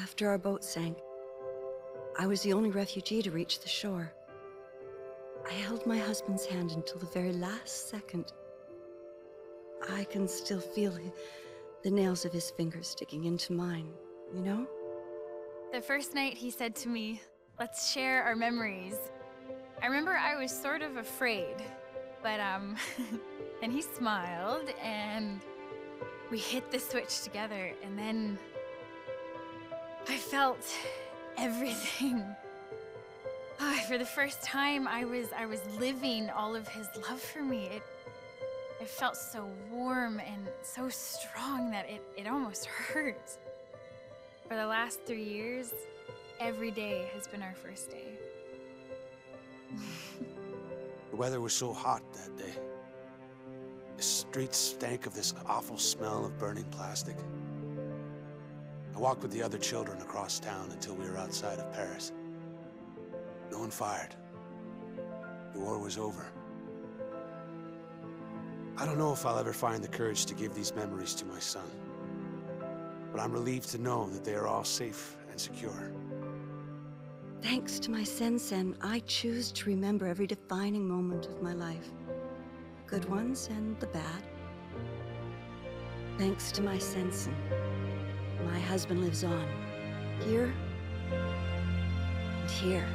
After our boat sank, I was the only refugee to reach the shore. I held my husband's hand until the very last second. I can still feel the nails of his fingers sticking into mine, you know? The first night he said to me, let's share our memories. I remember I was sort of afraid, but um, then he smiled and we hit the switch together and then I felt everything. Oh, for the first time, I was I was living all of his love for me. It it felt so warm and so strong that it, it almost hurt. For the last three years, every day has been our first day. the weather was so hot that day. The streets stank of this awful smell of burning plastic. I walked with the other children across town until we were outside of Paris. No one fired. The war was over. I don't know if I'll ever find the courage to give these memories to my son. But I'm relieved to know that they are all safe and secure. Thanks to my Sen-Sen, I choose to remember every defining moment of my life. Good ones and the bad. Thanks to my Sen-Sen, my husband lives on. Here and here.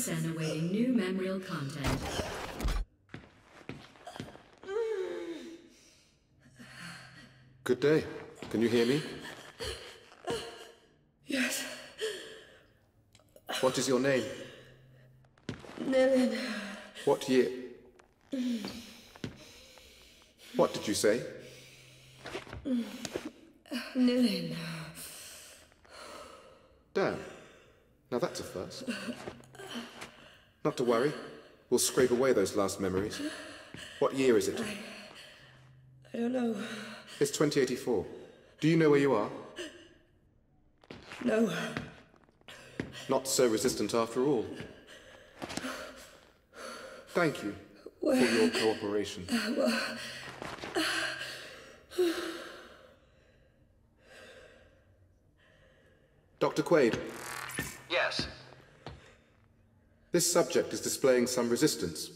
Sen-Sen awaiting new memorial content. Good day. Can you hear me? Yes. What is your name? Nilin. What year? What did you say? Nilin. Damn. Now that's a first. Not to worry. We'll scrape away those last memories. What year is it? I don't know. It's 2084. Do you know where you are? No. Not so resistant after all. Thank you Where? for your cooperation. Uh, Dr. Quaid, Yes. This subject is displaying some resistance.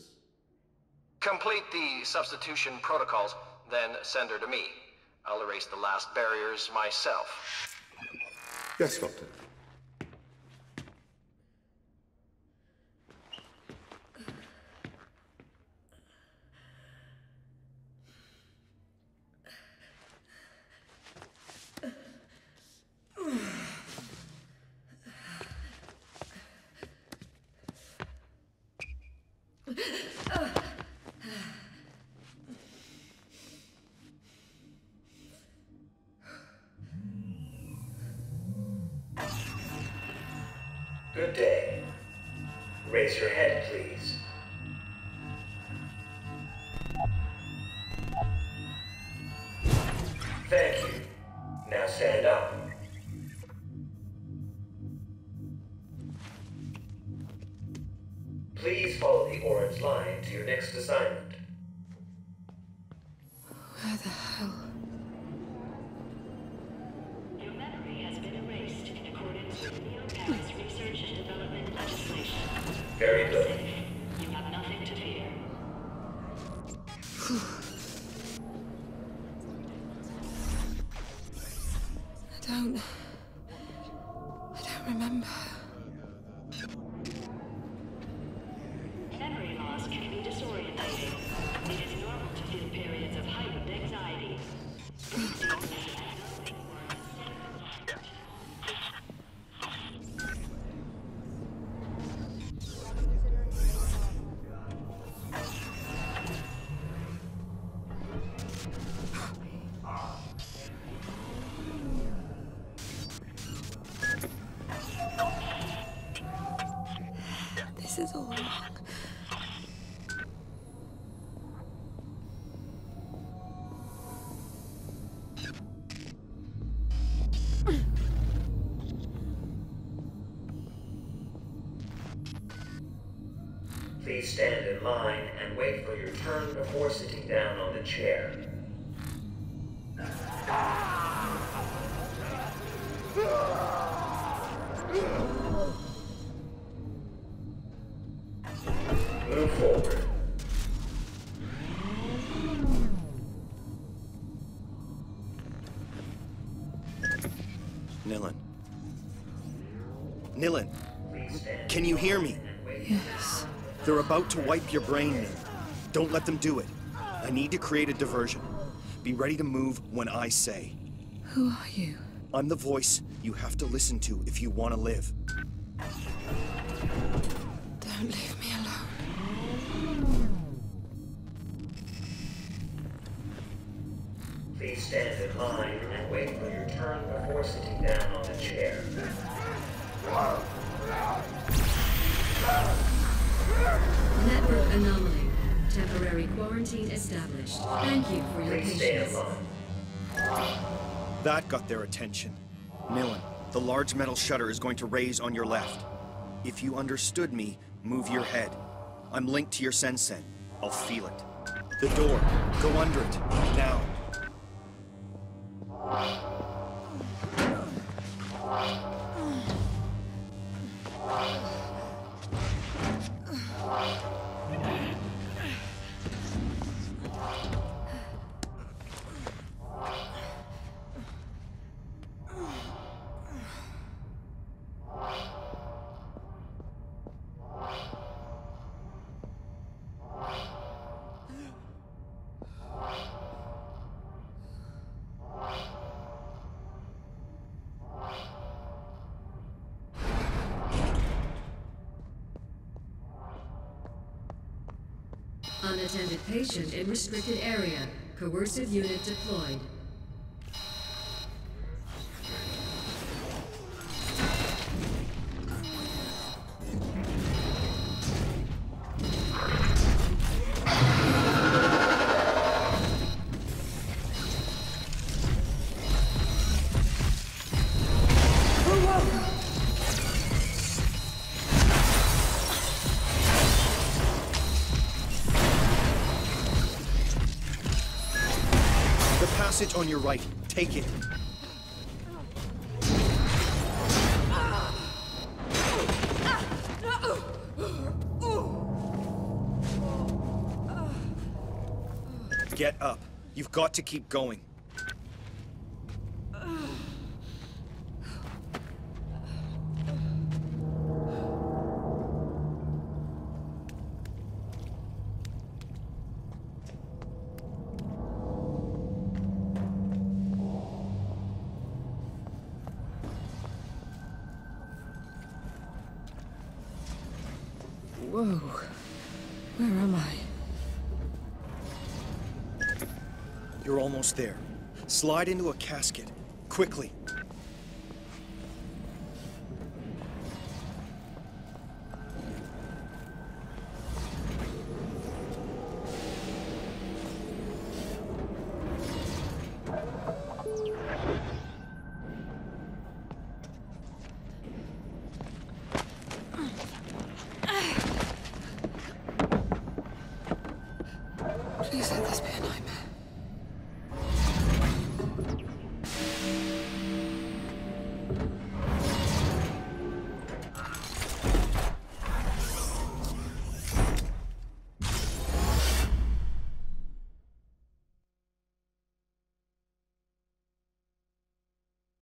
Complete the substitution protocols, then send her to me. I'll erase the last barriers myself. Yes, Doctor. Good day. Raise your head, please. Thank you. Now stand up. Please follow the orange line to your next assignment. Where the hell? Whew. This is all wrong. Please stand in line and wait for your turn before sitting down on the chair. Move Nilin. Nilin, can you hear me? Yes. They're about to wipe your brain, Nilin. Don't let them do it. I need to create a diversion. Be ready to move when I say. Who are you? I'm the voice you have to listen to if you want to live. Don't leave me alone. Please stand in line and wait for your turn before sitting down on the chair. Network anomaly. Temporary quarantine established. Thank you for your Please patience. line. That got their attention. Nilin, the large metal shutter is going to raise on your left. If you understood me, move your head. I'm linked to your Sensen. I'll feel it. The door. Go under it. Now. Wow. Unattended patient in restricted area. Coercive unit deployed. Passage on your right. Take it. Get up. You've got to keep going. Whoa. Where am I? You're almost there. Slide into a casket. Quickly.